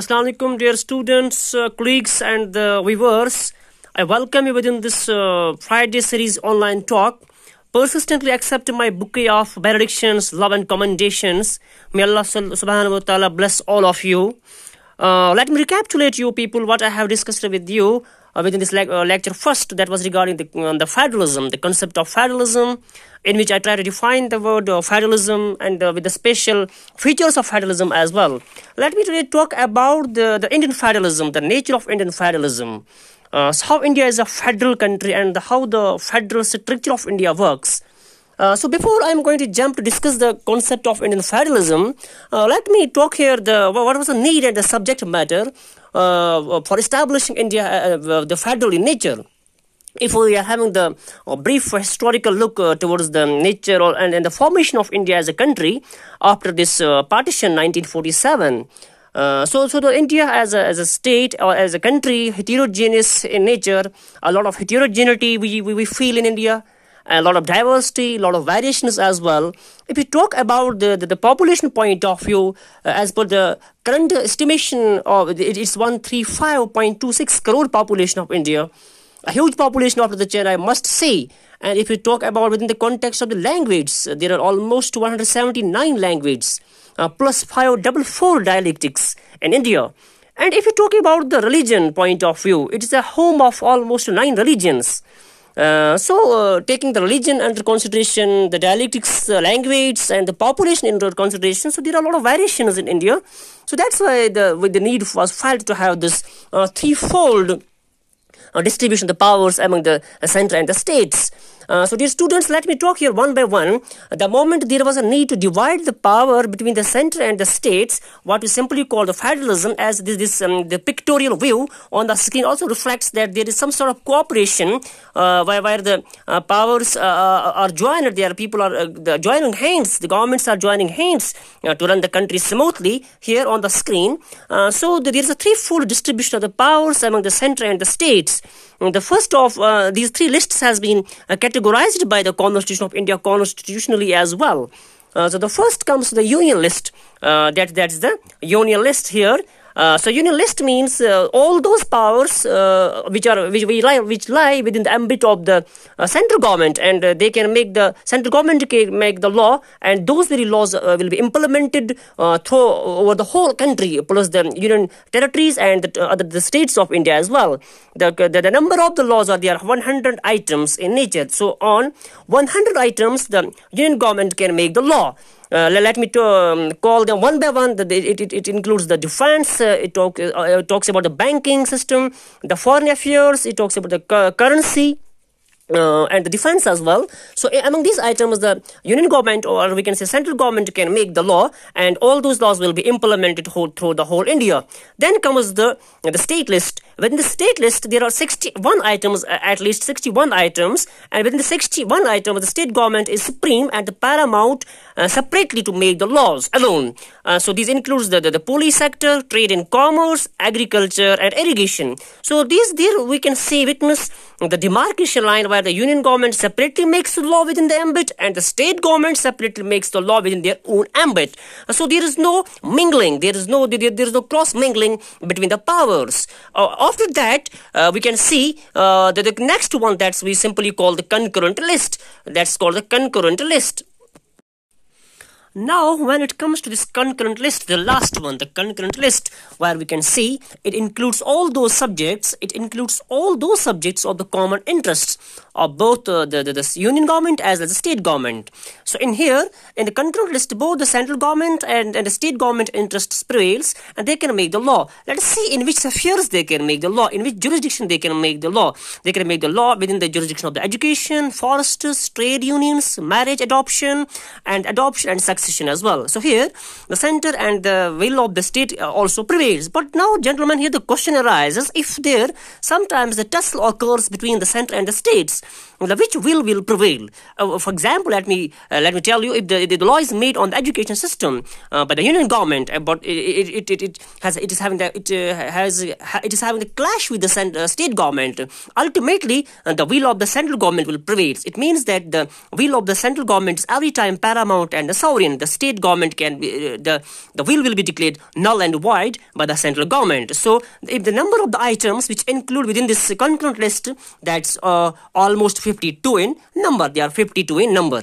Assalamu alaikum, dear students, uh, colleagues, and uh, viewers. I welcome you within this uh, Friday series online talk. Persistently accept my bouquet of benedictions, love, and commendations. May Allah subhanahu wa ta'ala bless all of you. Uh, let me recapitulate you people what I have discussed with you within this le- uh, lecture. First that was regarding the, uh, the federalism the concept of federalism in which i try to define the word uh, federalism and uh, with the special features of federalism as well. Let me today talk about the, the indian federalism the nature of indian federalism uh, so how india is a federal country and how the federal structure of india works uh, so before I'm going to jump to discuss the concept of Indian federalism, uh, let me talk here the what was the need and the subject matter uh, for establishing India uh, the federal in nature. If we are having the brief historical look uh, towards the nature or, and, and, the formation of India as a country after this uh, partition 1947. Uh, so, so the India as a, as a state or as a country, heterogeneous in nature, a lot of heterogeneity we, we, we feel in India a lot of diversity, a lot of variations as well. If you talk about the, the, the population point of view, uh, as per the current estimation of it is 135.26 crore population of India, a huge population of the China, I must say. And if you talk about within the context of the language, uh, there are almost 179 languages, uh, plus 544 dialectics in India. And if you talk about the religion point of view, it is a home of almost nine religions. Uh, so, uh, taking the religion under consideration, the dialectics, uh, language, and the population into consideration, so there are a lot of variations in India. So that's why the with the need was felt to have this uh, threefold uh, distribution of the powers among the center and the states. Uh, so, dear students, let me talk here one by one. The moment there was a need to divide the power between the center and the states, what we simply call the federalism, as this, this um, the pictorial view on the screen also reflects that there is some sort of cooperation uh, where, where the uh, powers uh, uh, are joined. There, people are joining hands. The governments are joining hands to run the country smoothly. Here on the screen, so there is a threefold distribution of the powers among the center and the states. The first of these three lists has been uh, categorized by the Constitution of India constitutionally as well. Uh, so the first comes the union list. Uh, that that's the union list here. Uh, so union list means uh, all those powers uh, which are which, which, lie, which lie within the ambit of the uh, central government and uh, they can make the central government can make the law and those very laws will be implemented through over the whole country plus the union territories and the, the states of India as well. The, the, the number of the laws are there 100 items in nature. So on 100 items the union government can make the law. Uh, let me to, um, call them one by one. It, it, it includes the defense, uh, it, talk, uh, it talks about the banking system, the foreign affairs, it talks about the currency, uh, and the defense as well. So among these items, the union government or we can say central government can make the law, and all those laws will be implemented whole, through the whole India. Then comes the the state list. Within the state list, there are 61 items, uh, at least 61 items, and within the 61 items, the state government is supreme and the paramount uh, separately to make the laws alone. Uh, so these includes the, the, the police sector, trade and commerce, agriculture, and irrigation. So these there we can say witness the demarcation line where the union government separately makes the law within the ambit and the state government separately makes the law within their own ambit. Uh, so there is no mingling, there is no there, there is no cross mingling between the powers. Uh, after that, uh, we can see uh, the, the next one that we simply call the concurrent list. That's called the concurrent list. Now, when it comes to this concurrent list, the last one, the concurrent list, where we can see it includes all those subjects, it includes all those subjects of the common interests of both uh, the, the, the, union government as well as the state government. So, in here, in the concurrent list, both the central government and, and the state government interests prevails and they can make the law. Let us see in which spheres they can make the law, in which jurisdiction they can make the law. They can make the law within the jurisdiction of the education, forests, trade unions, marriage, adoption, and adoption and succession succession as well. So here, the center and the will of the state uh, also prevails. But now, gentlemen, here the question arises: if there sometimes the tussle occurs between the center and the states, which will will prevail. Uh, for example, let me uh, let me tell you, if the, the law is made on the education system uh, by the union government, but it, it, it, it has it is having the, it has it is having a clash with the cent- state government. Ultimately, the will of the central government will prevail. It means that the will of the central government is every time paramount and the sovereign. The state government can be the the will will be declared null and void by the central government. So, if the number of the items which include within this concurrent list, that's uh, almost 52 in number. They are 52 in number.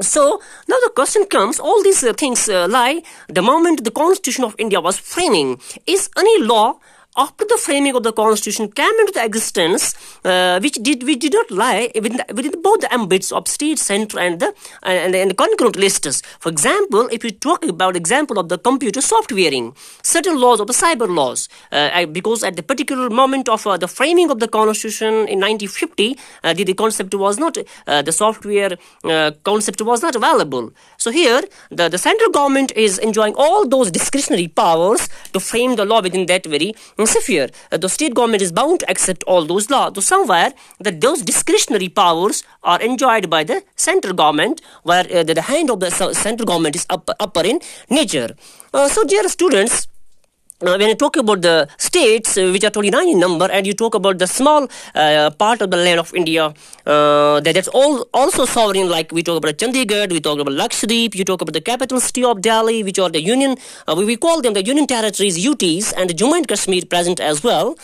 So now the question comes, all these uh, things uh, lie the moment the Constitution of India was framing. Is any law after the framing of the constitution came into existence, uh, which did which did not lie within, the, within both the ambits of state, center, and the and, and the concurrent lists. For example, if you talk about example of the computer softwareing, certain laws of the cyber laws, uh, because at the particular moment of uh, the framing of the constitution in 1950, uh, the, the concept was not uh, the software uh, concept was not available. So here, the the central government is enjoying all those discretionary powers to frame the law within that very sphere. Uh, the state government is bound to accept all those laws. So somewhere that those discretionary powers are enjoyed by the central government, where uh, the, hand of the central government is up, upper in nature. Uh, so dear students, uh, when you talk about the states uh, which are 29 in number and you talk about the small uh, part of the land of india uh, that, that's all also sovereign like we talk about chandigarh we talk about lakshadweep you talk about the capital city of delhi which are the union uh, we, we call them the union territories uts and jammu and kashmir present as well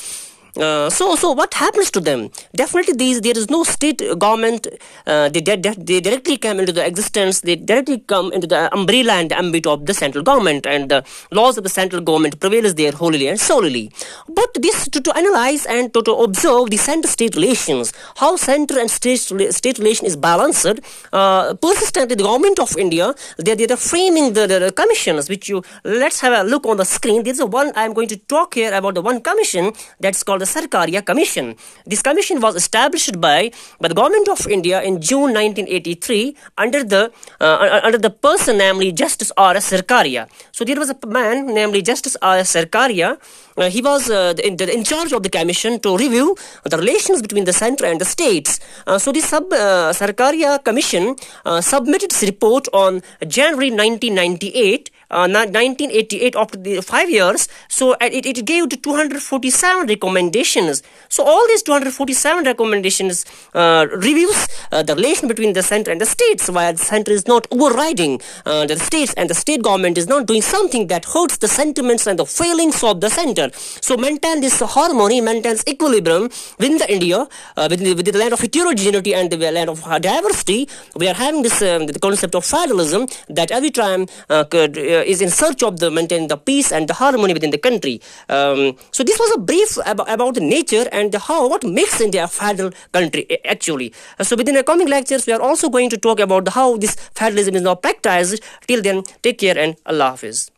uh, so, so what happens to them? Definitely, these there is no state government. Uh, they, they, they directly come into the existence. They directly come into the umbrella and ambit of the central government, and the laws of the central government prevails there wholly and solely. But this to, to analyze and to, to observe the center-state relations, how center and state state relation is balanced. Uh, persistently, the government of India they they are framing the, the, the commissions. Which you let's have a look on the screen. There's a one I'm going to talk here about the one commission that's called the Sarkaria Commission. This commission was established by, by the government of India in June 1983 under the uh, under the person namely Justice R. S. Sarkaria. So there was a man namely Justice R. S. Sarkaria. Uh, he was uh, in, in, charge of the commission to review the relations between the center and the states. Uh, so the sub uh, Sarkaria Commission uh, submitted its report on January 1998 uh, 1988 after the five years. So it, it gave 247 recommendations. So all these 247 recommendations uh, reviews uh, the relation between the center and the states while the center is not overriding uh, the states and the state government is not doing something that hurts the sentiments and the feelings of the center. So maintain this harmony maintains equilibrium within the india uh, within, the, within the land of heterogeneity and the land of diversity. We are having this um, the concept of federalism that every time uh, could uh, is in search of the maintaining the peace and the harmony within the country. Um, so this was a brief about, about the nature and how what makes India a federal country actually. Uh, so within the coming lectures, we are also going to talk about how this federalism is now practiced. Till then, take care and Allah Hafiz.